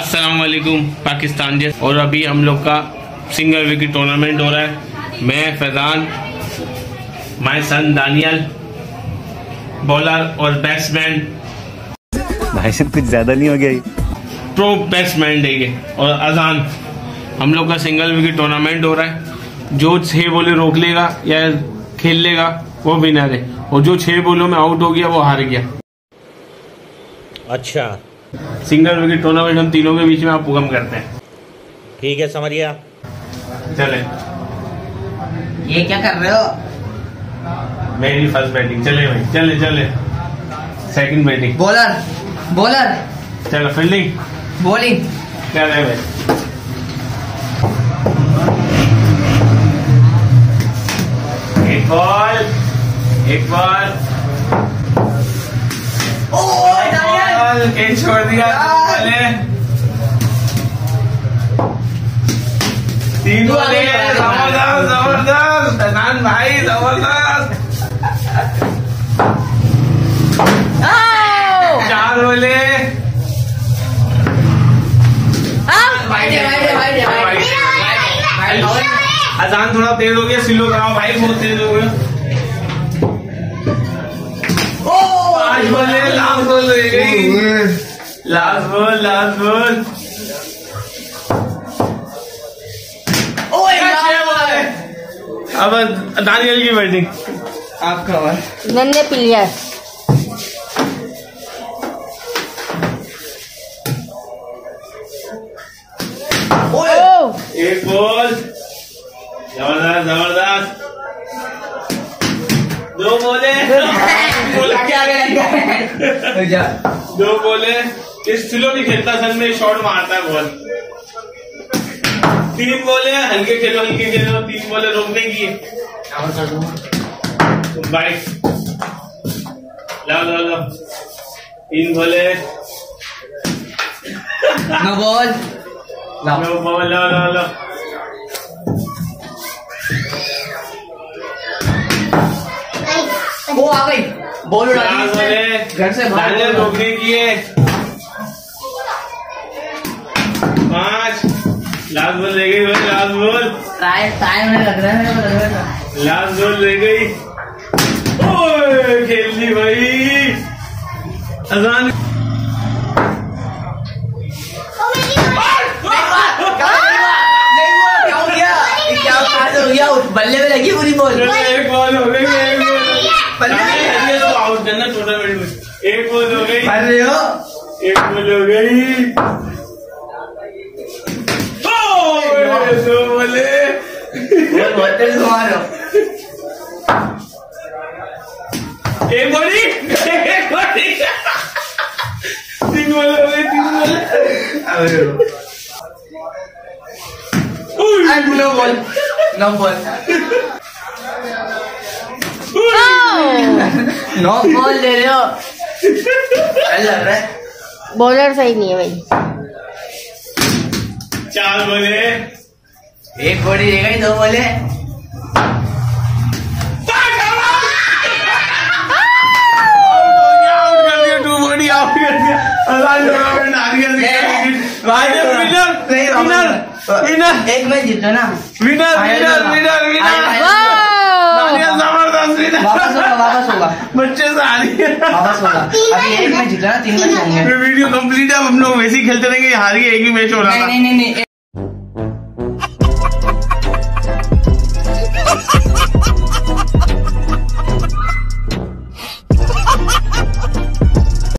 वालेकुम पाकिस्तान जैसे और अभी हम लोग का सिंगल विकेट टूर्नामेंट हो रहा है। मैं Faizan my son Daniyal bowler और बैट्समैन भाई साहब कुछ ज़्यादा नहीं हो गया ये? प्रो बैट्समैन है ये और अजान हम लोग का सिंगल विकेट टूर्नामेंट हो रहा है। जो छह बोले रोक लेगा या खेल लेगा वो विनर है। और जो छह बोलों में आउट हो गया वो हार गया। अच्छा। सिंगल विकेट टूर्नामेंट हम तीनों के बीच में आप हुक्म करते हैं। ठीक है समझ गया चले। ये क्या कर रहे हो? मेरी फ़र्स्ट बैटिंग चले भाई चले चले। सेकंड बैटिंग बॉलर बॉलर चलो फील्डिंग बॉलिंग चले भाई। कैच छोड़ दिया तीन बोले ज़बरदस्त ज़बरदस्त भाई ज़बरदस्त चार बोले अजान थोड़ा तेज हो गया सिलो कराओ भाई बहुत तेज हो गया पाँच बोले last ball. Last ball last ball. अब दानियल की बैटिंग आपका बार नन्हे प्लेयर एक बॉल। ज़बरदस्त ज़बरदस्त। दो बोले। दो बोले इस सिलो भी खेलता सन में शॉट मारता है बॉल। तीन बोले हल्के खेलो हल्के खेलो तीन बोले रोकने की बाइक लो लो लो तीन बोले। No ball. लो बॉल लो लो लो वो आ गई। बॉल इसने। घर से बाहर। रोकने की है। पाँच। लास्ट बॉल रह गई भाई लास्ट बॉल। टाइम टाइम नहीं लग रहा है लग रहा है लास्ट बॉल रह गई। ओए खेल ली भाई। अजान। नहीं हुआ क्या गया ये क्या बात गया? उस बल्ले में लगी पूरी बॉल एक बॉल हो गई एक बॉल बल्ले करना टूर्नामेंट में एक बॉल हो गई रहे हो एक बॉल हो गई दो बोले एक बॉली एक बॉली तीन बॉल हो गए तीन ball and no ball no ball ball दे रहे हो क्या लग रहा है बॉलर सही नहीं है भाई चार बोले एक बॉडी रह गई दो बोले। एक मैच जीतो ना। विनर विनर विनर विनर ज़बरदस्त वापस होगा वापस होगा। बच्चे से हार गया वापस होगा अभी एक मैच जीतो ना तीन मैच होंगे वीडियो कंप्लीट है हम लोग वैसे ही खेलते रहेंगे हार गए एक ही मैच हो रहा है था नहीं नहीं नहीं